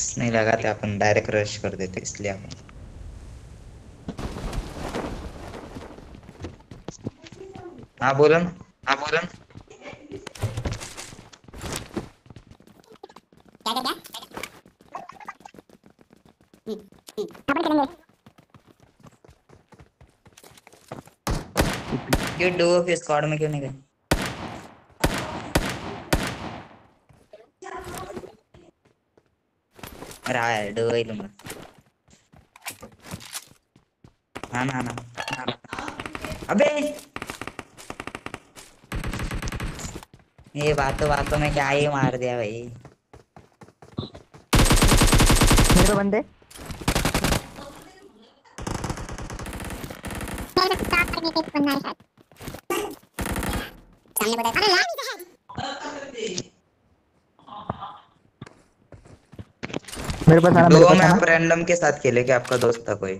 Smokes नहीं लगाते अपन direct rush कर देते, इसलिए अपन हाँ बोलो हाँ बोलो क्यों डुओ के स्क्वाड में क्यों नहीं गए? हाँ ही हाँ ना ना अबे! ये बातों बातों में क्या ही मार दिया भाई। मेरे बंदे को बंदा। है शायद सामने बता अरे यार मेरे पास आना मेरे पास आना। रैंडम के साथ खेले क्या? आपका दोस्त था कोई?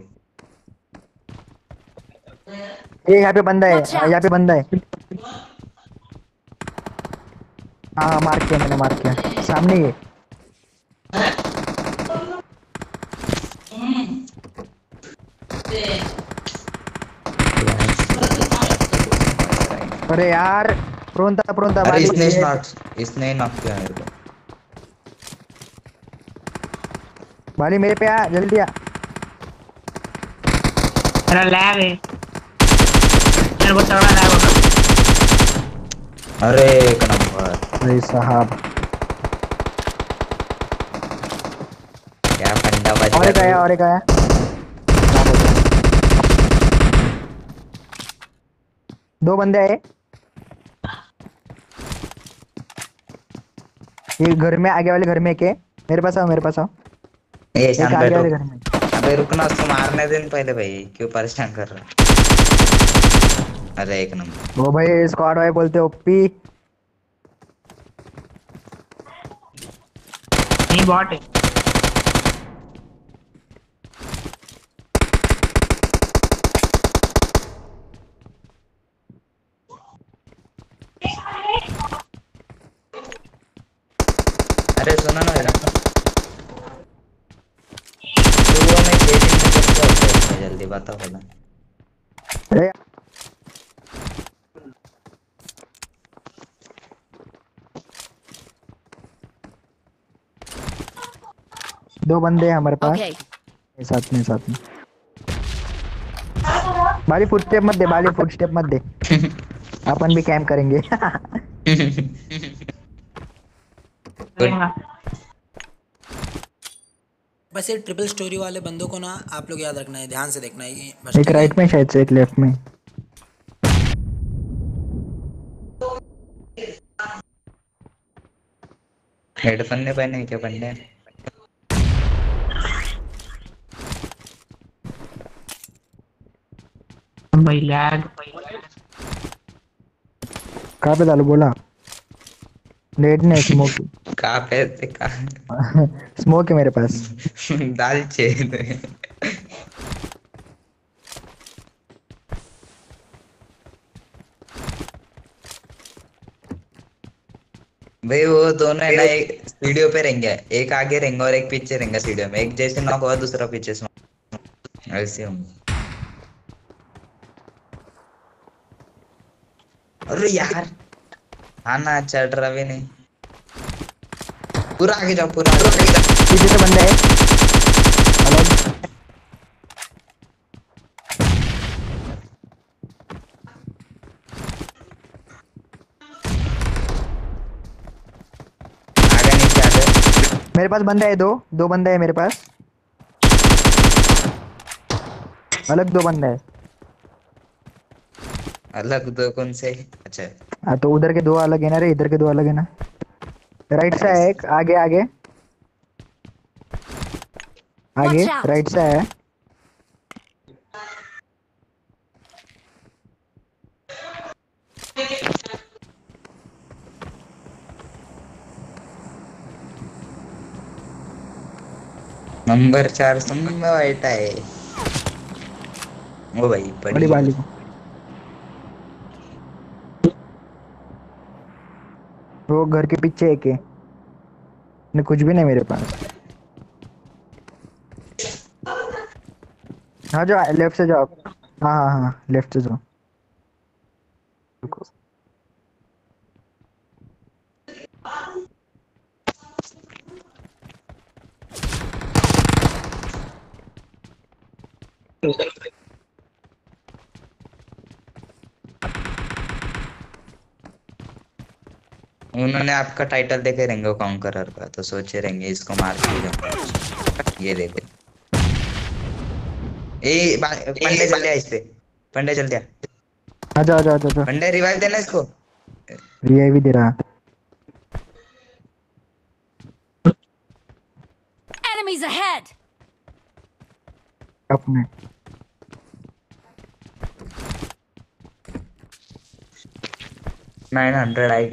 ये यहाँ पे बंदा है. यहाँ पे बंदा है। हाँ मार किया मैंने मार किया। सामने ये अरे यार प्रोंता प्रोंता अरे इसने नॉक इसने नॉक किया मेरे को। बाली मेरे पे आ जल्दी आ मेरा लैग है मेरे को तगड़ा लैग होगा अरे एक नंबर अरे साहब क्या फंडा बज और एक आया गया और एक आया दो बंदे आए ये घर में आगे वाले घर में एक है मेरे पास आओ मेरे पास आओ ये एक शांत आगे वाले बैठो घर में। अबे रुकना उसको मारने देन पहले भाई क्यों परेशान कर रहा अरे एक नंबर। वो भाई स्क्वाड वाले बोलते ओपी। नहीं बॉट है। अरे सुनो ना मेरा सुबह में छह दिन में कैसे होता है पहले अरे दो बंदे हैं हमारे पास। Okay. साथ में साथ में। बाली फुट स्टेप मत दे बाली फुट स्टेप मत दे। अपन भी कैंप करेंगे। ये ट्रिपल स्टोरी वाले बंदों को ना आप लोग याद रखना है ध्यान से देखना है एक राइट में शायद से एक लेफ़्ट में। हेडफोन नहीं पहने क्या पहने भाई लैग कहाँ पे डालू बोला? लेट नहीं स्मोक कहाँ पे कहाँ? स्मोक है मेरे पास। दाल छेद भाई वो दोनों है ना एक वीडियो पे रहेंगे। एक आगे रहेंगे और एक पीछे रहेंगे सीढ़ियों में। एक जैसे नॉक हुआ दूसरा पीछे से ऐसे होंगे अरे यार हाँ ना चल रहा भी नहीं। पूरा आगे जाओ पूरा आगे जाओ। पीछे से बंदे है। अलग आगे नीचे आगे। मेरे पास बंदे है दो। दो बंदे है मेरे पास। अलग दो बंदे है। अलग दो कौन से? अच्छा। हाँ तो उधर के दो अलग है ना रे इधर के दो अलग है ना। राइट से है एक आगे आगे। आगे राइट से है। नंबर चार सुन वाइट है ओ भाई बड़ी बड़ी बाली को। वो घर के पीछे एक है। नहीं, कुछ भी नहीं मेरे पास। हाँ जो लेफ़्ट से जाओ। हाँ हाँ हाँ लेफ़्ट से जाओ। Thank you. उन्होंने आपका टाइटल देखे रहेंगे कॉन्करर का तो सोचे रहेंगे इसको मार के ये देखो। ए बा- पंडे चल दिया इस पे पंडे चल दिया आ जाओ आ जाओ आ जाओ, पंडे रिवाइव देना इसको। रिवाइव भी दे रहा। Enemies ahead! अपने। नाइन हंड्रेड आई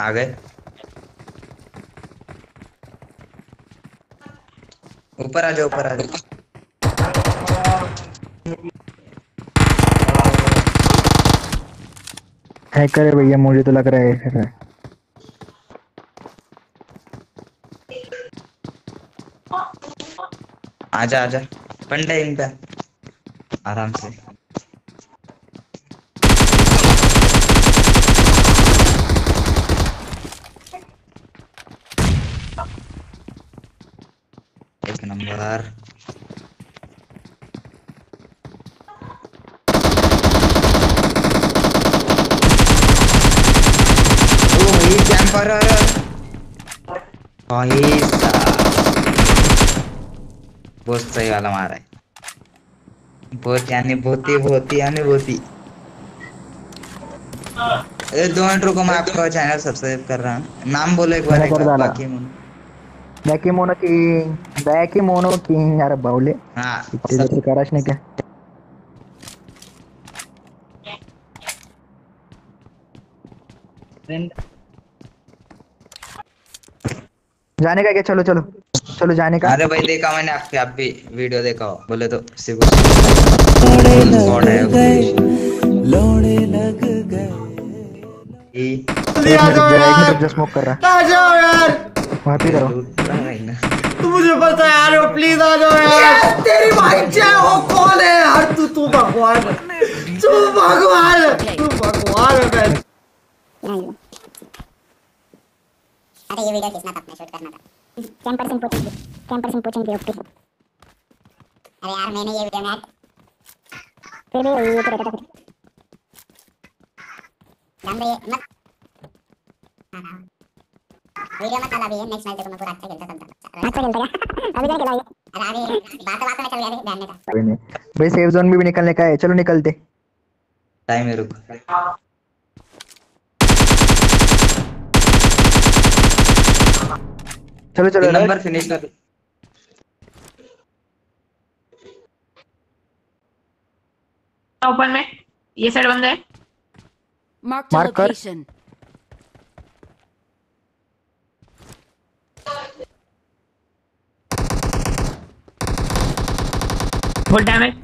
आ गए। ऊपर आ जाओ ऊपर आ जाओ। हैकर है भैया मुझे तो लग रहा है हैकर है। आजा आजा पंडे इन पे आराम से। एक नंबर। ओ भाई कैंपर भाई साहब। बहुत सही वाला मारा है। बहुत यानी बहुत ही बहुत ही यानी बहुत ही। ए, दो मिनट रुको मैं आपका चैनल सब्सक्राइब कर रहा हूँ। नाम बोलो एक बार। बाकी मुन- बैकी मोनो किंग बैकी मोनो किंग यार बावले हाँ इतने देर से कराश ने क्या जाने का क्या चलो चलो चलो जाने का अरे भाई देखा मैंने आपके आप भी वीडियो देखा हो बोले तो सिर्फ़ गॉड है ये एक मिनट रुक जा, एक मिनट रुक जा स्मोक कर रहा आ जाओ यार वहाँ पे है ना। तू मुझे बता यार प्लीज़ आ जाओ यार। तेरी भाई क्या हो कौन है यार तू? तू भगवान तू भगवान तू भगवान है मैं अरे ये वीडियो खींचना था अपने शूट करना था। कैंपर सिंह पूछेंगे कैंपर सिंह पूछेंगे ओके अरे यार मैंने ये वीडियो में फिर भी ये तो रहता था फिर। ध्यान दे मत हाँ, हाँ। वीडियो में चला भी है नेक्स्ट मैच देखो मैं पूरा अच्छा खेलता था अच्छा खेलता क्या अभी क्या खेला ये अरे बात बात में चल गया ध्यान कोई नहीं भाई सेफ़ जोन में भी निकलने का है चलो निकलते टाइम है रुक चलो चलो नंबर फिनिश कर ओपन में ये साइड बंद है Marked a फुल डैमेज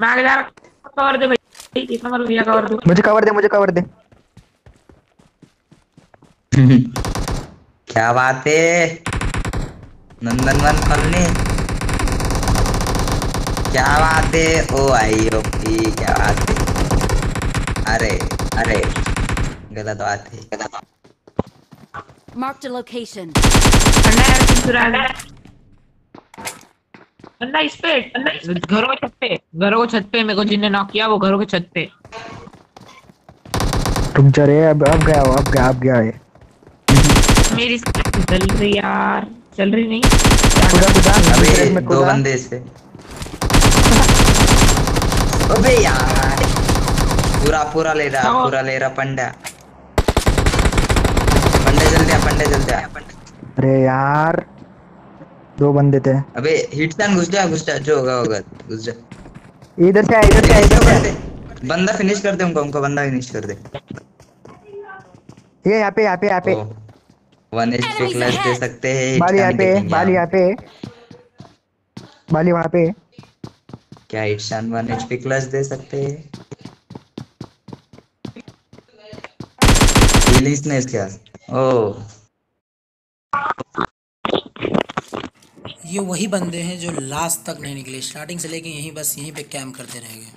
मैं आगे जा रहा कवर दे भाई इस नंबर भैया कवर दो मुझे कवर दे मुझे कवर दे क्या बात है नंदनवन कॉलोनी क्या बात है ओ आई ओ पी क्या बात है अरे अरे गलत बात है गलत बात Marked a बंदा इस पे घरों के छत पे घरों के छत पे मेरे को जिनने नॉक किया वो घरों के छत पे। तुम चले अब अब गया अब गया अब गया है मेरी चल रही यार चल रही नहीं। खुदा खुदा अबे दो बंदे इस पे अबे यार पूरा पूरा ले रहा। पूरा ले रहा पंडा। पंडे जल्दी आ पंडे जल्दी आ अरे यार दो बंदे थे। अबे हिट सन घुस जा घुस जा जो होगा होगा घुस जा। इधर से इधर से इधर से बंदा फिनिश कर दे उनको उनको बंदा फिनिश कर दे। ये यहाँ पे यहाँ पे यहाँ पे। वन एच पी क्लच दे सकते हैं बाली यहाँ पे बाली। यहाँ पे। बाली वहाँ पे। क्या हिट सन वन एच पी क्लच दे सकते हैं? फीलिंग्स ने क्या ओ ये वही बंदे हैं जो लास्ट तक नहीं निकले, स्टार्टिंग से लेके यहीं बस यहीं पे कैम्प करते रह गए।